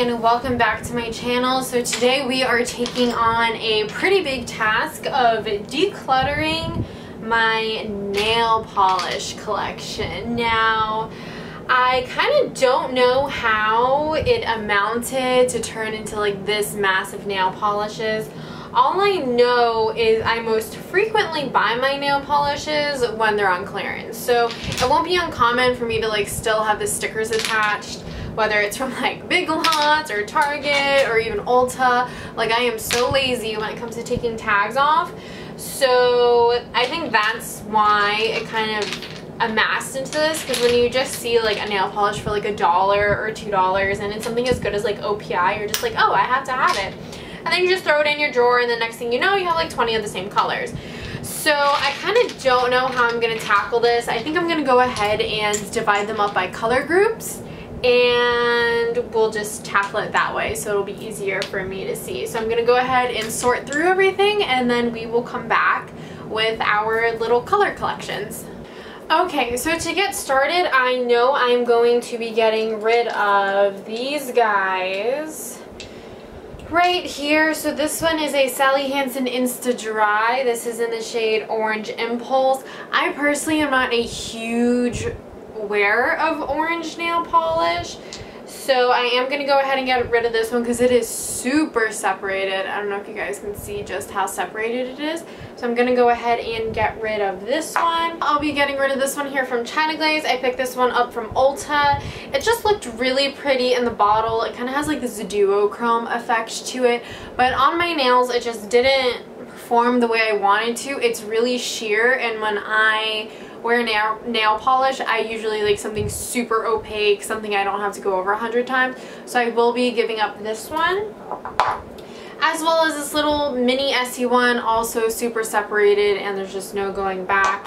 and welcome back to my channel. So today we are taking on a pretty big task of decluttering my nail polish collection. Now, I kind of don't know how it amounted to turn into like this massive nail polishes. All I know is I most frequently buy my nail polishes when they're on clearance. So it won't be uncommon for me to like still have the stickers attached whether it's from like Big Lots or Target or even Ulta. Like I am so lazy when it comes to taking tags off. So I think that's why it kind of amassed into this because when you just see like a nail polish for like a dollar or two dollars and it's something as good as like OPI, you're just like, oh, I have to have it. And then you just throw it in your drawer and the next thing you know, you have like 20 of the same colors. So I kind of don't know how I'm going to tackle this. I think I'm going to go ahead and divide them up by color groups and we'll just tackle it that way so it'll be easier for me to see. So I'm going to go ahead and sort through everything and then we will come back with our little color collections. Okay, so to get started, I know I'm going to be getting rid of these guys right here. So this one is a Sally Hansen Insta Dri. This is in the shade Orange Impulse. I personally am not a huge wear of orange nail polish. So I am going to go ahead and get rid of this one because it is super separated. I don't know if you guys can see just how separated it is. So I'm going to go ahead and get rid of this one. I'll be getting rid of this one here from China Glaze. I picked this one up from Ulta. It just looked really pretty in the bottle. It kind of has like this duochrome effect to it. But on my nails, it just didn't perform the way I wanted to. It's really sheer and when I wear nail, nail polish, I usually like something super opaque, something I don't have to go over a hundred times. So I will be giving up this one. As well as this little mini Essie one, also super separated and there's just no going back.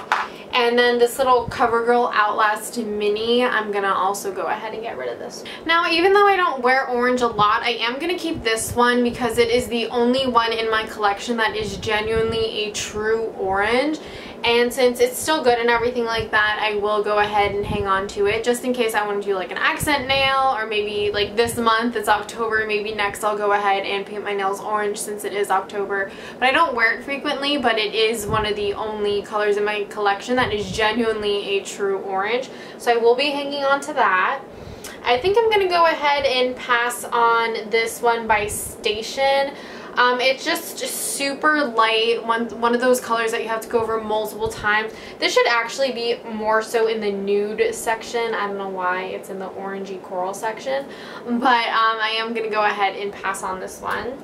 And then this little CoverGirl Outlast Mini, I'm going to also go ahead and get rid of this. Now, even though I don't wear orange a lot, I am going to keep this one because it is the only one in my collection that is genuinely a true orange and since it's still good and everything like that I will go ahead and hang on to it. Just in case I want to do like an accent nail or maybe like this month it's October maybe next I'll go ahead and paint my nails orange since it is October. But I don't wear it frequently but it is one of the only colors in my collection that is genuinely a true orange. So I will be hanging on to that. I think I'm to go ahead and pass on this one by Station um, it's just, super light, one, one of those colors that you have to go over multiple times. This should actually be more so in the nude section. I don't know why it's in the orangey coral section, but um, I am going to go ahead and pass on this one.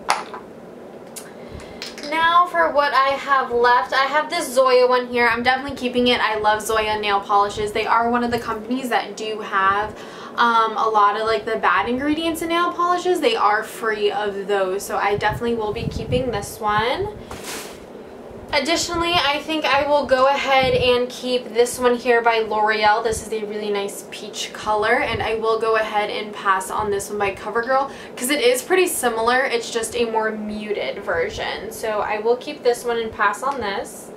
Now for what I have left, I have this Zoya one here. I'm definitely keeping it. I love Zoya nail polishes. They are one of the companies that do have um, a lot of like the bad ingredients in nail polishes, they are free of those. So I definitely will be keeping this one. Additionally, I think I will go ahead and keep this one here by L'Oreal. This is a really nice peach color and I will go ahead and pass on this one by CoverGirl because it is pretty similar. It's just a more muted version. So I will keep this one and pass on this.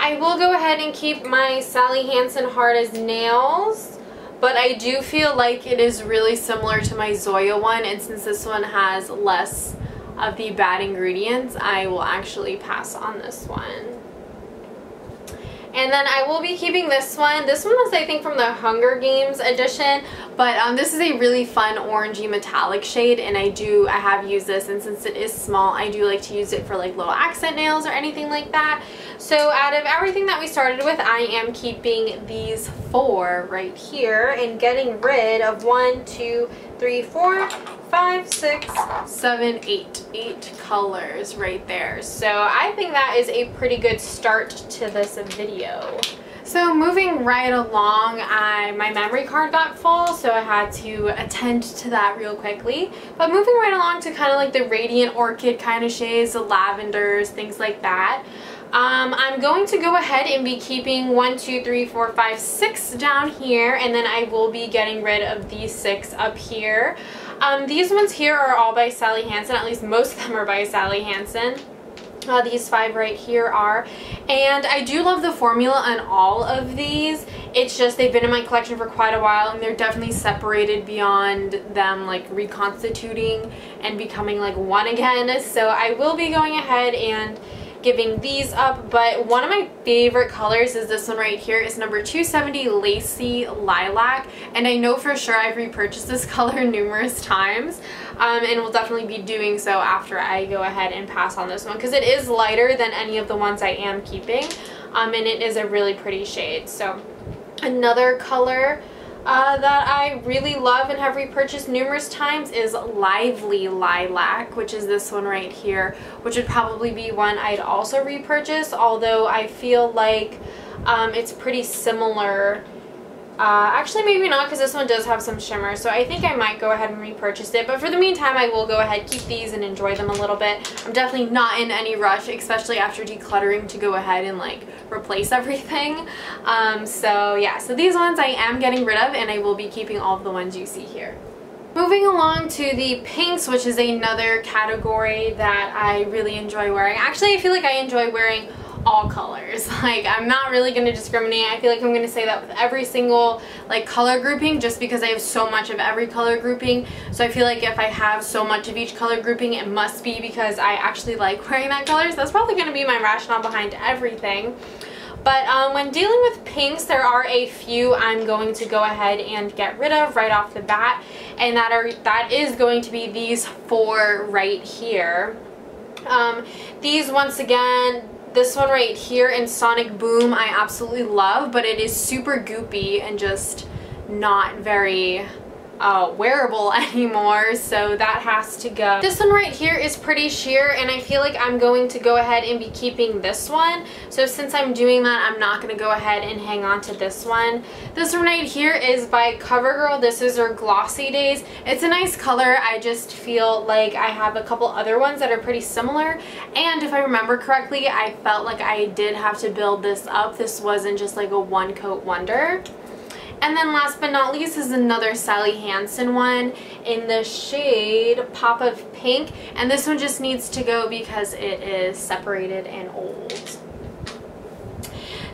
I will go ahead and keep my Sally Hansen Hard as Nails. But I do feel like it is really similar to my Zoya one and since this one has less of the bad ingredients, I will actually pass on this one. And then I will be keeping this one. This one was, I think, from the Hunger Games edition. But um, this is a really fun orangey metallic shade. And I do, I have used this. And since it is small, I do like to use it for like little accent nails or anything like that. So out of everything that we started with, I am keeping these four right here and getting rid of one, two, three, four, five, six, seven, eight. Eight colors right there. So I think that is a pretty good start to this video. So moving right along, I, my memory card got full, so I had to attend to that real quickly. But moving right along to kind of like the radiant orchid kind of shades, the lavenders, things like that. Um, I'm going to go ahead and be keeping one, two, three, four, five, six down here, and then I will be getting rid of these six up here. Um, these ones here are all by Sally Hansen, at least most of them are by Sally Hansen. uh, these five right here are and I do love the formula on all of these it's just they've been in my collection for quite a while and they're definitely separated beyond them like reconstituting and becoming like one again so I will be going ahead and giving these up but one of my favorite colors is this one right here. Is number 270 Lacy Lilac and I know for sure I've repurchased this color numerous times um, and will definitely be doing so after I go ahead and pass on this one because it is lighter than any of the ones I am keeping um, and it is a really pretty shade. So another color uh, that I really love and have repurchased numerous times is Lively Lilac, which is this one right here, which would probably be one I'd also repurchase, although I feel like um, it's pretty similar uh, actually, maybe not because this one does have some shimmer, so I think I might go ahead and repurchase it. But for the meantime, I will go ahead, keep these, and enjoy them a little bit. I'm definitely not in any rush, especially after decluttering, to go ahead and like replace everything. Um, so yeah, so these ones I am getting rid of, and I will be keeping all of the ones you see here. Moving along to the pinks, which is another category that I really enjoy wearing. Actually, I feel like I enjoy wearing all colors. Like I'm not really going to discriminate. I feel like I'm going to say that with every single like color grouping just because I have so much of every color grouping. So I feel like if I have so much of each color grouping it must be because I actually like wearing that color. So that's probably going to be my rationale behind everything. But um, when dealing with pinks, there are a few I'm going to go ahead and get rid of right off the bat. And that are that is going to be these four right here. Um, these, once again, this one right here in Sonic Boom I absolutely love, but it is super goopy and just not very uh, wearable anymore so that has to go. This one right here is pretty sheer and I feel like I'm going to go ahead and be keeping this one so since I'm doing that I'm not going to go ahead and hang on to this one. This one right here is by CoverGirl. This is her Glossy Days. It's a nice color. I just feel like I have a couple other ones that are pretty similar and if I remember correctly I felt like I did have to build this up. This wasn't just like a one coat wonder. And then last but not least is another Sally Hansen one in the shade Pop of Pink. And this one just needs to go because it is separated and old.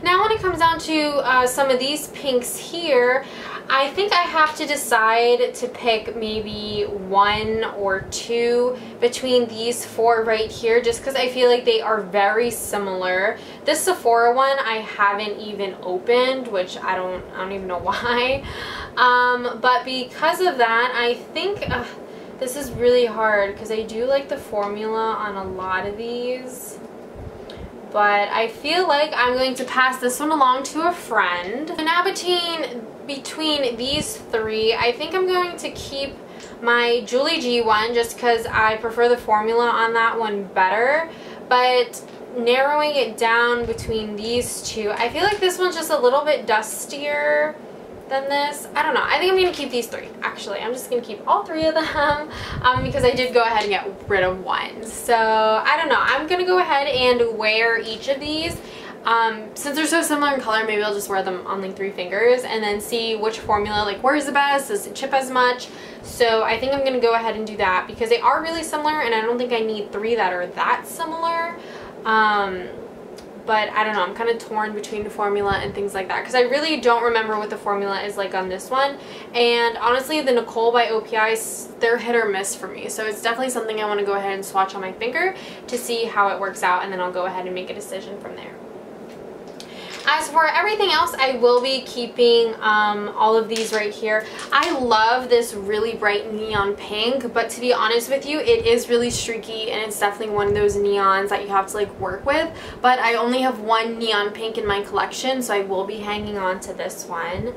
Now when it comes down to uh, some of these pinks here, I think I have to decide to pick maybe one or two between these four right here just because I feel like they are very similar. This Sephora one I haven't even opened, which I don't, I don't even know why. Um, but because of that, I think this is really hard because I do like the formula on a lot of these but I feel like I'm going to pass this one along to a friend. So now between between these three, I think I'm going to keep my Julie G one just because I prefer the formula on that one better. But narrowing it down between these two, I feel like this one's just a little bit dustier than this. I don't know. I think I'm going to keep these three, actually. I'm just going to keep all three of them um, because I did go ahead and get rid of one. So, I don't know. I'm going to go ahead and wear each of these um, since they're so similar in color, maybe I'll just wear them on like three fingers and then see which formula like wears the best, does it chip as much. So I think I'm going to go ahead and do that because they are really similar and I don't think I need three that are that similar. Um, but I don't know, I'm kind of torn between the formula and things like that because I really don't remember what the formula is like on this one. And honestly, the Nicole by OPI, they're hit or miss for me. So it's definitely something I want to go ahead and swatch on my finger to see how it works out and then I'll go ahead and make a decision from there. As for everything else, I will be keeping um, all of these right here. I love this really bright neon pink, but to be honest with you, it is really streaky and it's definitely one of those neons that you have to like work with. But I only have one neon pink in my collection, so I will be hanging on to this one.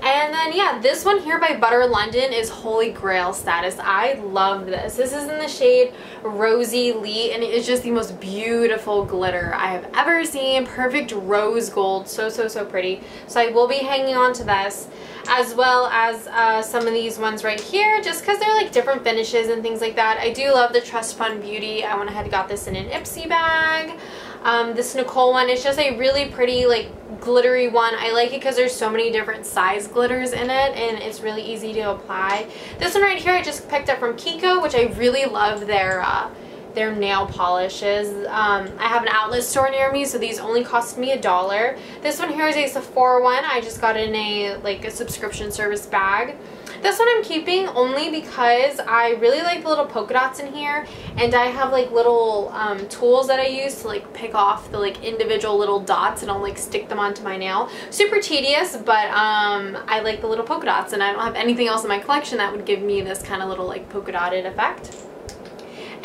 And then, yeah, this one here by Butter London is Holy Grail status. I love this. This is in the shade Rosy Lee, and it is just the most beautiful glitter I have ever seen. Perfect rose gold. So, so, so pretty. So I will be hanging on to this as well as uh, some of these ones right here just because they're like different finishes and things like that. I do love the Trust Fund Beauty. I went ahead and got this in an Ipsy bag. Um, this Nicole one is just a really pretty like glittery one. I like it because there's so many different size glitters in it and it's really easy to apply. This one right here I just picked up from Kiko which I really love their uh, their nail polishes. Um, I have an outlet store near me, so these only cost me a dollar. This one here is a Sephora one. I just got in a like a subscription service bag. This one I'm keeping only because I really like the little polka dots in here and I have like little um, tools that I use to like pick off the like individual little dots and I'll like stick them onto my nail. Super tedious but um, I like the little polka dots and I don't have anything else in my collection that would give me this kind of little like polka dotted effect.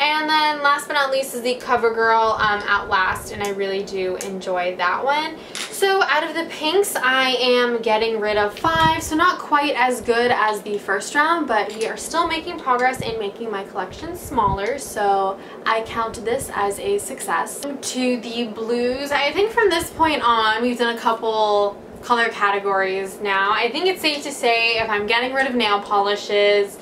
And then last but not least is the CoverGirl um, Outlast, and I really do enjoy that one. So out of the pinks, I am getting rid of five, so not quite as good as the first round, but we are still making progress in making my collection smaller, so I count this as a success. To the blues, I think from this point on, we've done a couple color categories now. I think it's safe to say if I'm getting rid of nail polishes,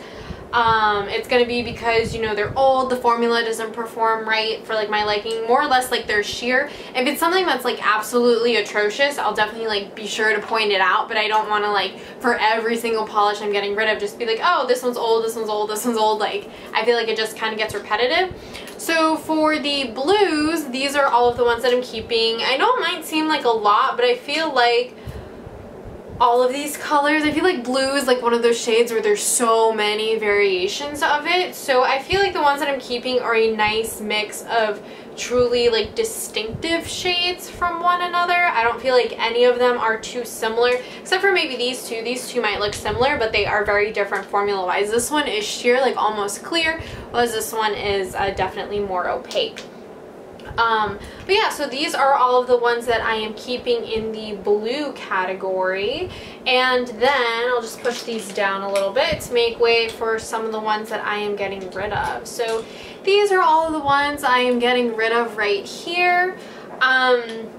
um, it's going to be because, you know, they're old, the formula doesn't perform right for like my liking, more or less like they're sheer. If it's something that's like absolutely atrocious, I'll definitely like be sure to point it out, but I don't want to like for every single polish I'm getting rid of just be like, oh, this one's old, this one's old, this one's old. Like, I feel like it just kind of gets repetitive. So for the blues, these are all of the ones that I'm keeping. I know it might seem like a lot, but I feel like all of these colors. I feel like blue is like one of those shades where there's so many variations of it. So I feel like the ones that I'm keeping are a nice mix of truly like distinctive shades from one another. I don't feel like any of them are too similar except for maybe these two. These two might look similar but they are very different formula wise. This one is sheer like almost clear whereas this one is uh, definitely more opaque. Um, but yeah, so these are all of the ones that I am keeping in the blue category. And then I'll just push these down a little bit to make way for some of the ones that I am getting rid of. So these are all of the ones I am getting rid of right here. Um,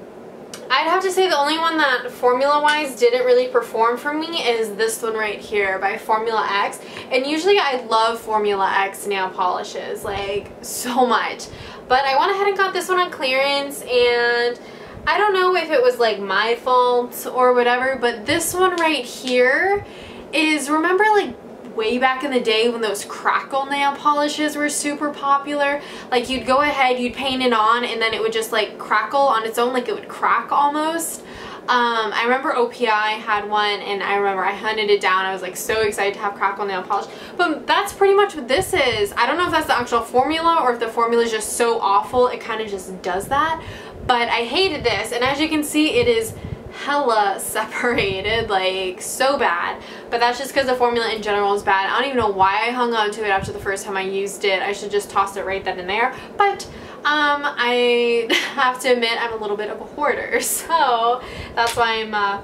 I'd have to say the only one that formula-wise didn't really perform for me is this one right here by Formula X. And usually I love Formula X nail polishes, like, so much. But I went ahead and got this one on clearance and I don't know if it was like my fault or whatever, but this one right here is, remember like way back in the day when those crackle nail polishes were super popular. Like you'd go ahead, you'd paint it on and then it would just like crackle on its own, like it would crack almost. Um, I remember OPI had one and I remember I hunted it down. I was like so excited to have crackle nail polish. But that's pretty much what this is. I don't know if that's the actual formula or if the formula is just so awful it kind of just does that. But I hated this and as you can see it is hella separated like so bad but that's just because the formula in general is bad I don't even know why I hung on to it after the first time I used it I should just toss it right then and there but um, I have to admit I'm a little bit of a hoarder, so that's why I'm uh,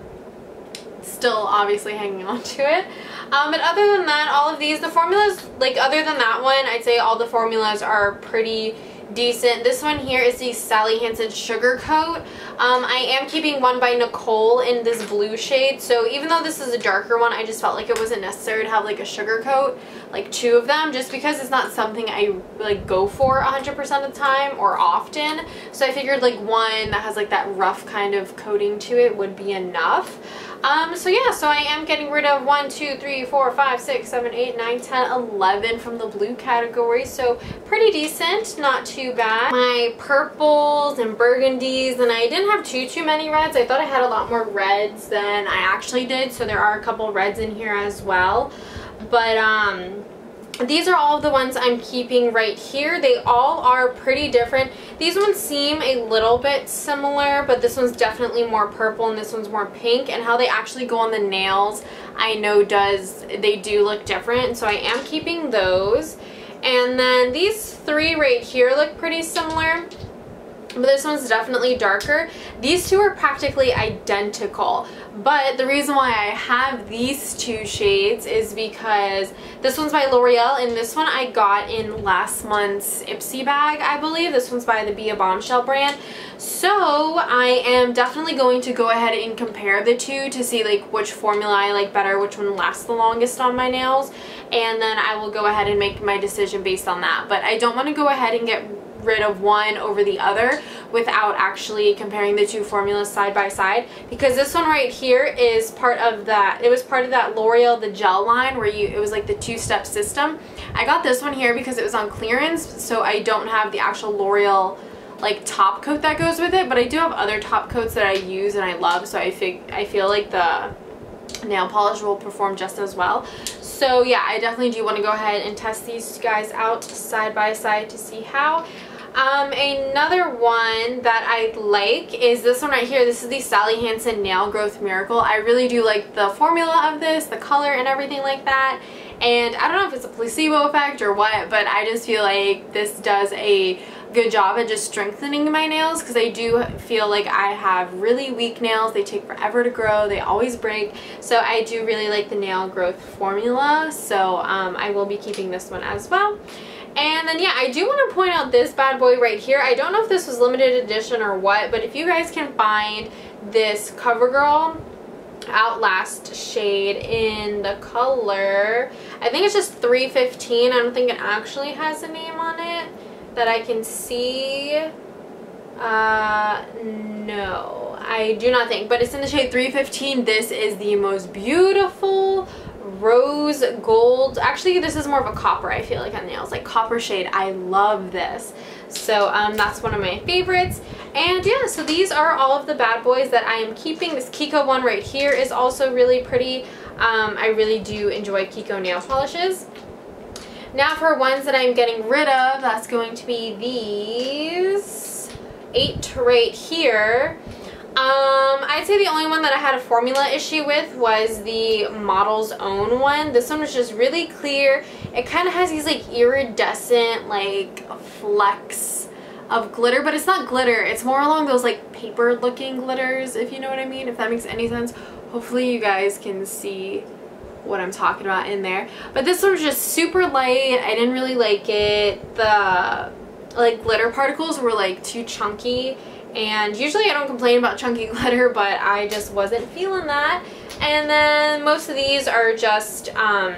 still obviously hanging on to it. Um, but other than that, all of these, the formulas, like other than that one, I'd say all the formulas are pretty decent. This one here is the Sally Hansen Sugar Coat. Um, I am keeping one by Nicole in this blue shade. So even though this is a darker one, I just felt like it wasn't necessary to have like a sugar coat, like two of them, just because it's not something I like go for 100% of the time or often. So I figured like one that has like that rough kind of coating to it would be enough. Um, so yeah, so I am getting rid of 1, 2, 3, 4, 5, 6, 7, 8, 9, 10, 11 from the blue category. So pretty decent, not too bad. My purples and burgundies, and I didn't have too, too many reds. I thought I had a lot more reds than I actually did. So there are a couple reds in here as well. But, um, these are all the ones I'm keeping right here. They all are pretty different. These ones seem a little bit similar, but this one's definitely more purple and this one's more pink. And how they actually go on the nails, I know does, they do look different. So I am keeping those. And then these three right here look pretty similar but this one's definitely darker. These two are practically identical, but the reason why I have these two shades is because this one's by L'Oreal and this one I got in last month's Ipsy bag, I believe. This one's by the Be a Bombshell brand. So I am definitely going to go ahead and compare the two to see like which formula I like better, which one lasts the longest on my nails, and then I will go ahead and make my decision based on that. But I don't want to go ahead and get rid of one over the other without actually comparing the two formulas side by side. Because this one right here is part of that it was part of that L'Oreal the gel line where you it was like the two-step system. I got this one here because it was on clearance so I don't have the actual L'Oreal like top coat that goes with it but I do have other top coats that I use and I love so I think I feel like the nail polish will perform just as well. So yeah I definitely do want to go ahead and test these guys out side by side to see how um, another one that I like is this one right here. This is the Sally Hansen Nail Growth Miracle. I really do like the formula of this, the color and everything like that. And I don't know if it's a placebo effect or what, but I just feel like this does a good job at just strengthening my nails because I do feel like I have really weak nails. They take forever to grow. They always break. So I do really like the nail growth formula. So um, I will be keeping this one as well. And then yeah, I do want to point out this bad boy right here. I don't know if this was limited edition or what, but if you guys can find this CoverGirl Outlast shade in the color, I think it's just 315. I don't think it actually has a name on it that I can see. Uh, no, I do not think, but it's in the shade 315. This is the most beautiful rose gold. Actually, this is more of a copper, I feel like, on nails. Like copper shade. I love this. So um, that's one of my favorites. And yeah, so these are all of the bad boys that I am keeping. This Kiko one right here is also really pretty. Um, I really do enjoy Kiko nail polishes. Now for ones that I'm getting rid of, that's going to be these eight right here. Um, I'd say the only one that I had a formula issue with was the Model's Own one. This one was just really clear. It kind of has these like iridescent like flecks of glitter, but it's not glitter. It's more along those like paper looking glitters, if you know what I mean, if that makes any sense. Hopefully you guys can see what I'm talking about in there. But this one was just super light. I didn't really like it. The like glitter particles were like too chunky and usually I don't complain about chunky glitter but I just wasn't feeling that. And then most of these are just um,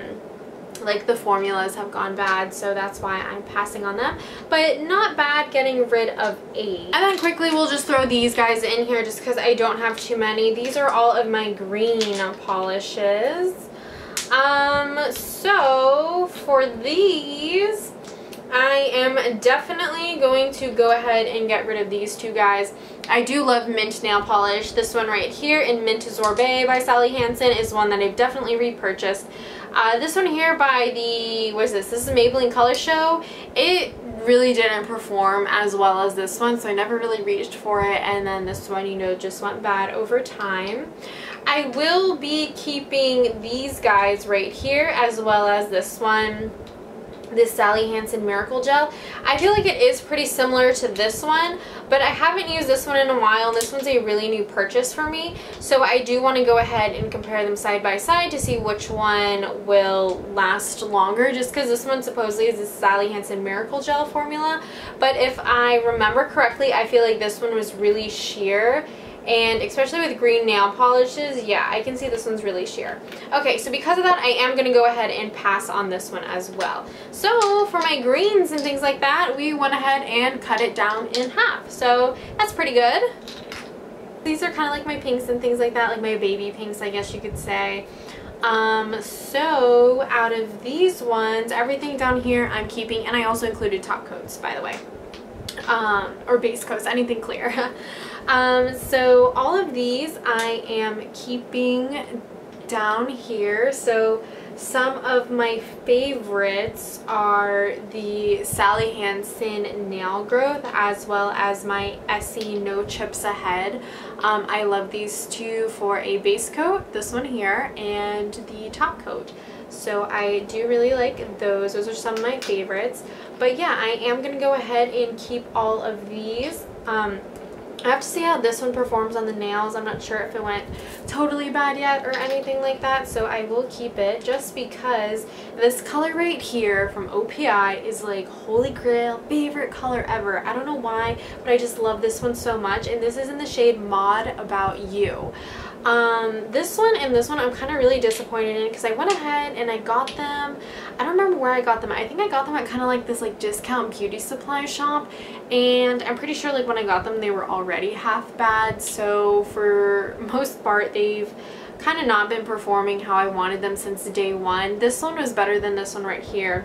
like the formulas have gone bad so that's why I'm passing on them. But not bad getting rid of eight. And then quickly we'll just throw these guys in here just because I don't have too many. These are all of my green polishes. Um, so for these, I am definitely going to go ahead and get rid of these two guys. I do love mint nail polish. This one right here in Mint Sorbet by Sally Hansen is one that I've definitely repurchased. Uh, this one here by the, what is this? This is Maybelline Color Show. It really didn't perform as well as this one, so I never really reached for it. And then this one, you know, just went bad over time. I will be keeping these guys right here as well as this one this Sally Hansen Miracle Gel. I feel like it is pretty similar to this one, but I haven't used this one in a while, and this one's a really new purchase for me. So I do want to go ahead and compare them side by side to see which one will last longer, just because this one supposedly is the Sally Hansen Miracle Gel formula. But if I remember correctly, I feel like this one was really sheer and especially with green nail polishes yeah I can see this one's really sheer. Okay so because of that I am gonna go ahead and pass on this one as well. So for my greens and things like that we went ahead and cut it down in half. So that's pretty good. These are kind of like my pinks and things like that like my baby pinks I guess you could say. Um, so out of these ones everything down here I'm keeping and I also included top coats by the way. Um, or base coats anything clear Um, so all of these I am keeping down here. So some of my favorites are the Sally Hansen Nail Growth as well as my Essie No Chips Ahead. Um, I love these two for a base coat, this one here, and the top coat. So I do really like those. Those are some of my favorites. But yeah, I am going to go ahead and keep all of these. Um, I have to see how this one performs on the nails. I'm not sure if it went totally bad yet or anything like that, so I will keep it just because this color right here from OPI is like holy grail, favorite color ever. I don't know why, but I just love this one so much, and this is in the shade Mod About You. Um, this one and this one I'm kind of really disappointed in because I went ahead and I got them. I don't remember where I got them. I think I got them at kind of like this like discount beauty supply shop and I'm pretty sure like when I got them they were already half bad. So for most part they've kind of not been performing how I wanted them since day one. This one was better than this one right here.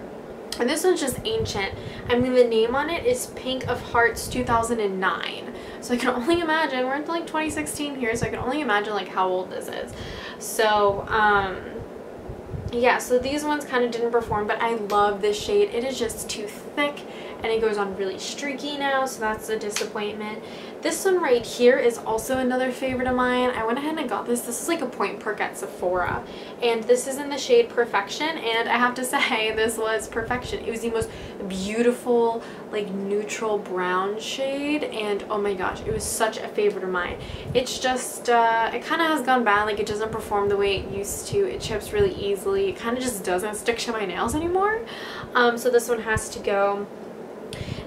And this one's just ancient. I mean, the name on it is Pink of Hearts 2009. So I can only imagine, we're into like 2016 here, so I can only imagine like how old this is. So, um, yeah, so these ones kind of didn't perform, but I love this shade. It is just too thick and it goes on really streaky now, so that's a disappointment. This one right here is also another favorite of mine. I went ahead and got this. This is like a point perk at Sephora. And this is in the shade Perfection. And I have to say, this was perfection. It was the most beautiful, like neutral brown shade. And oh my gosh, it was such a favorite of mine. It's just, uh, it kind of has gone bad. Like it doesn't perform the way it used to. It chips really easily. It kind of just doesn't stick to my nails anymore. Um, so this one has to go.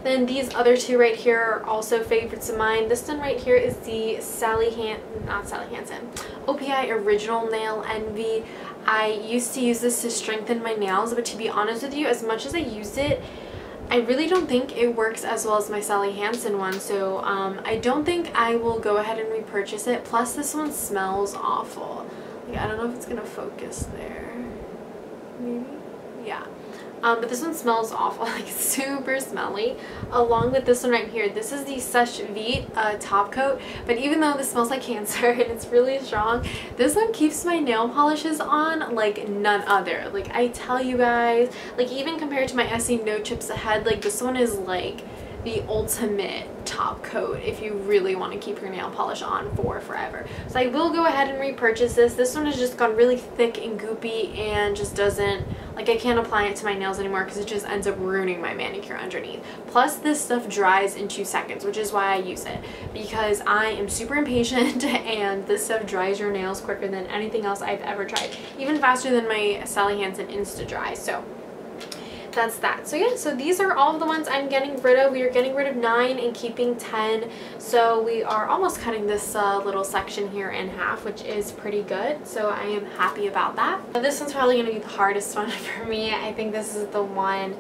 Then these other two right here are also favorites of mine. This one right here is the Sally Han, not Sally Hansen, OPI Original Nail Envy. I used to use this to strengthen my nails, but to be honest with you, as much as I use it, I really don't think it works as well as my Sally Hansen one, so um, I don't think I will go ahead and repurchase it. Plus, this one smells awful. Like, I don't know if it's going to focus there. Maybe? Yeah. Um, but this one smells awful, like super smelly. Along with this one right here, this is the Seche Vite uh, top coat. But even though this smells like cancer and it's really strong, this one keeps my nail polishes on like none other. Like I tell you guys, like even compared to my Essie No Chips Ahead, like this one is like the ultimate top coat if you really want to keep your nail polish on for forever. So I will go ahead and repurchase this. This one has just gone really thick and goopy and just doesn't, like I can't apply it to my nails anymore because it just ends up ruining my manicure underneath. Plus this stuff dries in two seconds, which is why I use it because I am super impatient and this stuff dries your nails quicker than anything else I've ever tried. Even faster than my Sally Hansen Insta Dri. So that's that. So yeah, so these are all the ones I'm getting rid of. We are getting rid of 9 and keeping 10. So we are almost cutting this uh, little section here in half, which is pretty good. So I am happy about that. This one's probably going to be the hardest one for me. I think this is the one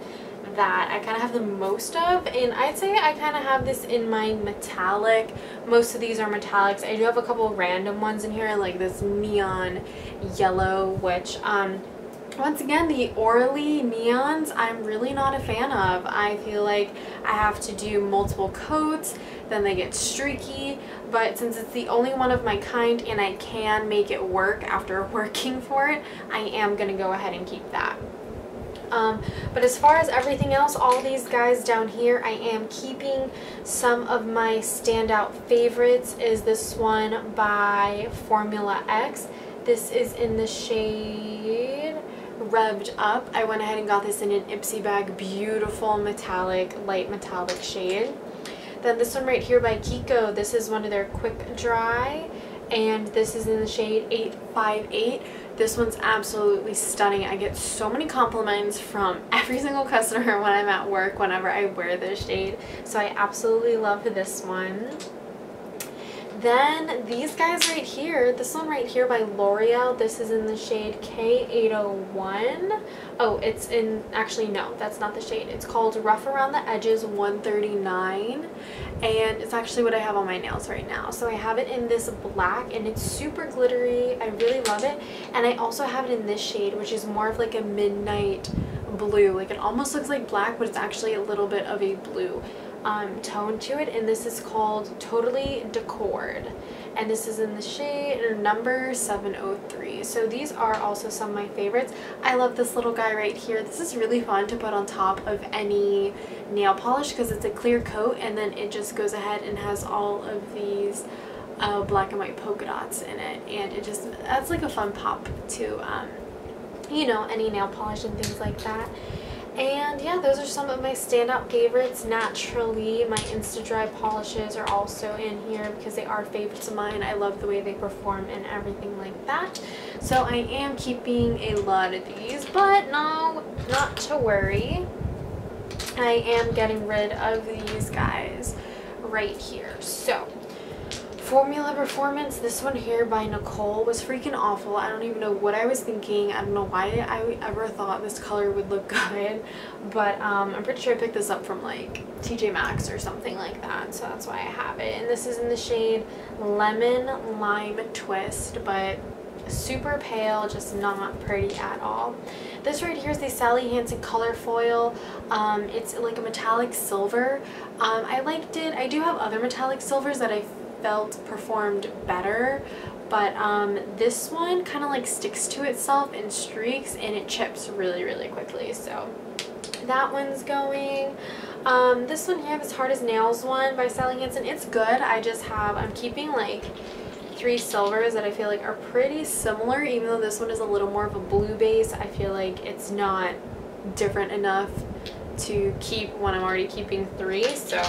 that I kind of have the most of and I'd say I kind of have this in my metallic most of these are metallics I do have a couple random ones in here like this neon yellow which um once again, the Orly neons, I'm really not a fan of. I feel like I have to do multiple coats, then they get streaky, but since it's the only one of my kind and I can make it work after working for it, I am going to go ahead and keep that. Um, but as far as everything else, all these guys down here, I am keeping some of my standout favorites is this one by Formula X. This is in the shade revved up. I went ahead and got this in an Ipsy bag. Beautiful metallic, light metallic shade. Then this one right here by Kiko. This is one of their quick dry. And this is in the shade 858. This one's absolutely stunning. I get so many compliments from every single customer when I'm at work whenever I wear this shade. So I absolutely love this one. Then these guys right here, this one right here by L'Oreal, this is in the shade K801. Oh, it's in, actually no, that's not the shade. It's called Rough Around the Edges 139 and it's actually what I have on my nails right now. So I have it in this black and it's super glittery. I really love it. And I also have it in this shade which is more of like a midnight blue. Like it almost looks like black but it's actually a little bit of a blue um, tone to it and this is called Totally Decored. And this is in the shade number 703 so these are also some of my favorites. I love this little guy right here. This is really fun to put on top of any nail polish because it's a clear coat and then it just goes ahead and has all of these uh, black and white polka dots in it. And it just adds like a fun pop to um, you know any nail polish and things like that and yeah, those are some of my standout favorites. Naturally, my Insta-Dri polishes are also in here because they are favorites of mine. I love the way they perform and everything like that. So I am keeping a lot of these, but no, not to worry. I am getting rid of these guys right here. So Formula Performance, this one here by Nicole was freaking awful. I don't even know what I was thinking. I don't know why I ever thought this color would look good. But um, I'm pretty sure I picked this up from like TJ Maxx or something like that. So that's why I have it. And this is in the shade Lemon Lime Twist. But super pale, just not pretty at all. This right here is the Sally Hansen Color Foil. Um, it's like a metallic silver. Um, I liked it. I do have other metallic silvers that I felt performed better but um, this one kind of like sticks to itself in streaks and it chips really really quickly so. That one's going um, this one here this hard as nails one by Sally Hansen it's good I just have I'm keeping like three silvers that I feel like are pretty similar even though this one is a little more of a blue base I feel like it's not different enough to keep when I'm already keeping three so.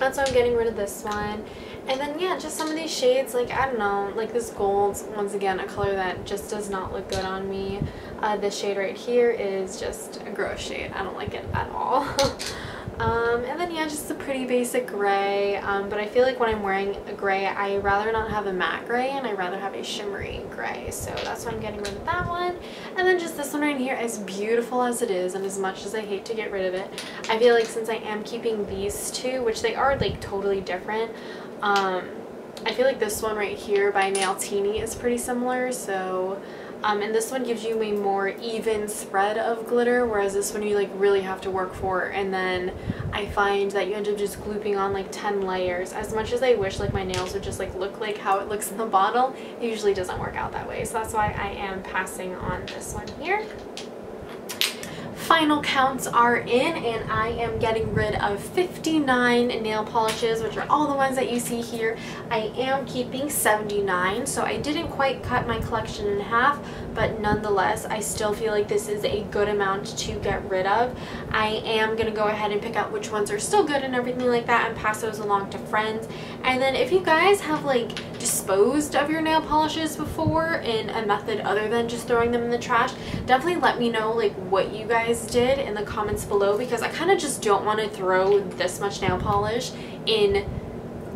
That's why I'm getting rid of this one and then yeah, just some of these shades, like I don't know, like this gold, once again, a color that just does not look good on me. Uh, this shade right here is just a gross shade. I don't like it at all. um, and then yeah, just a pretty basic gray. Um, but I feel like when I'm wearing a gray, I rather not have a matte gray and I rather have a shimmery gray. So that's why I'm getting rid of that one. And then just this one right here, as beautiful as it is and as much as I hate to get rid of it, I feel like since I am keeping these two, which they are like totally different, um, I feel like this one right here by Nailtini is pretty similar. So, um, and this one gives you a more even spread of glitter, whereas this one you like really have to work for. And then I find that you end up just glooping on like 10 layers. As much as I wish like my nails would just like look like how it looks in the bottle, it usually doesn't work out that way. So that's why I am passing on this one here final counts are in and I am getting rid of 59 nail polishes which are all the ones that you see here. I am keeping 79 so I didn't quite cut my collection in half but nonetheless I still feel like this is a good amount to get rid of. I am going to go ahead and pick out which ones are still good and everything like that and pass those along to friends and then if you guys have like disposed of your nail polishes before in a method other than just throwing them in the trash, definitely let me know like what you guys did in the comments below because I kind of just don't want to throw this much nail polish in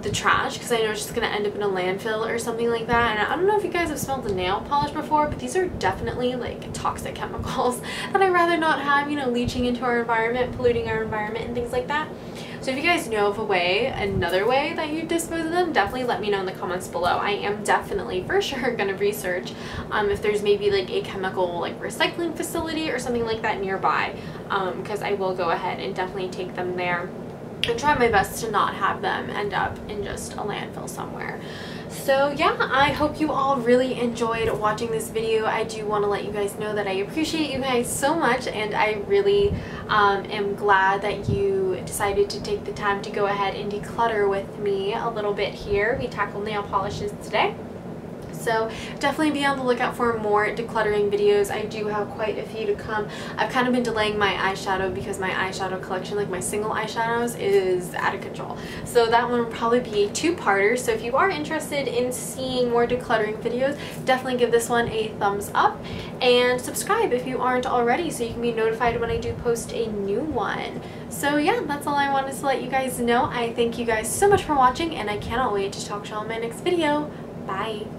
the trash because I know it's just going to end up in a landfill or something like that. And I don't know if you guys have smelled the nail polish before, but these are definitely like toxic chemicals that I'd rather not have, you know, leaching into our environment, polluting our environment and things like that. So if you guys know of a way, another way that you dispose of them, definitely let me know in the comments below. I am definitely for sure going to research um, if there's maybe like a chemical like recycling facility or something like that nearby because um, I will go ahead and definitely take them there and try my best to not have them end up in just a landfill somewhere. So yeah, I hope you all really enjoyed watching this video. I do want to let you guys know that I appreciate you guys so much and I really um, am glad that you decided to take the time to go ahead and declutter with me a little bit here. We tackled nail polishes today so definitely be on the lookout for more decluttering videos. I do have quite a few to come. I've kind of been delaying my eyeshadow because my eyeshadow collection, like my single eyeshadows, is out of control. So that one will probably be a two-parter. So if you are interested in seeing more decluttering videos, definitely give this one a thumbs up and subscribe if you aren't already so you can be notified when I do post a new one. So yeah, that's all I wanted to let you guys know. I thank you guys so much for watching and I cannot wait to talk to you all in my next video. Bye!